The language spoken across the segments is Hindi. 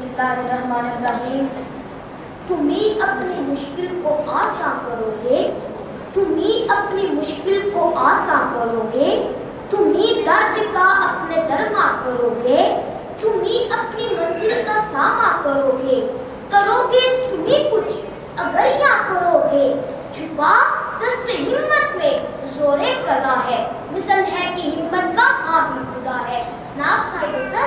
बिस्मिल्लाहिर्रहमानिर्रहीम अपनी मुश्किल को आसान करोगे तुम अपनी मुश्किल को आसान करोगे तुम दर्द का अपने दरमा करोगे तुम अपनी मंजिल का सामा करोगे करोगे तुम कुछ अगर या करोगे, छुपा दस्त हिम्मत में जोरे कदा है। मिसल है कि हिम्मत का आप खुदा है। स्नाप साइकिल सर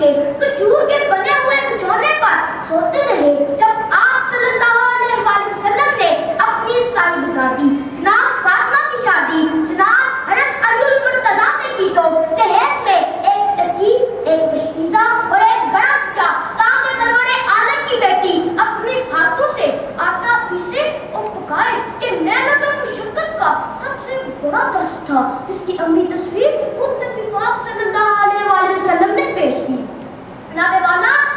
के खजूर के बने हुए बिछौने पर सोते रहे। जब आप सल्लल्लाहु अलैहि वसल्लम ने अपनी सालगुजारी जनाब फातिमा की शादी, जनाब हज़रत अली मुर्तजा से की तो जहेज में एक चक्की, एक कशीजा और एक गड़ा दिया ताकि सरवर आलम की बेटी अपने हाथों से आटा पीसे और पकाए ये मेहनत और मुशक्कत का सबसे बड़ा दस्त था। इसकी अम्मी तस्वीर गुप्त 那边玩呢。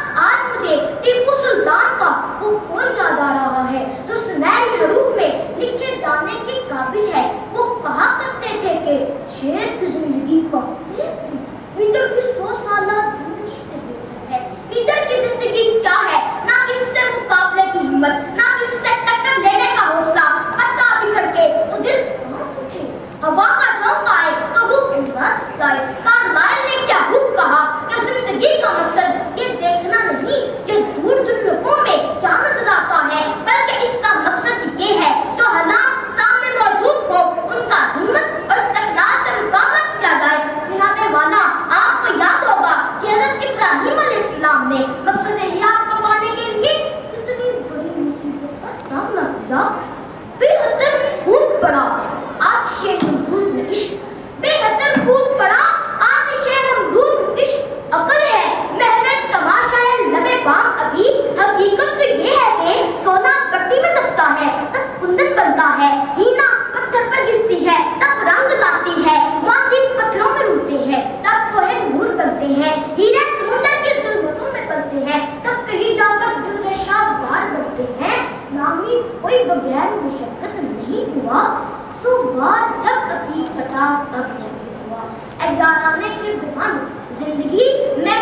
इस्लाम ने मकसद हयात कोई बगैर मुशक्कत नहीं हुआ। सुबह जब अभी पता तक नहीं हुआ। अदारा ने इर्द ज़िंदगी में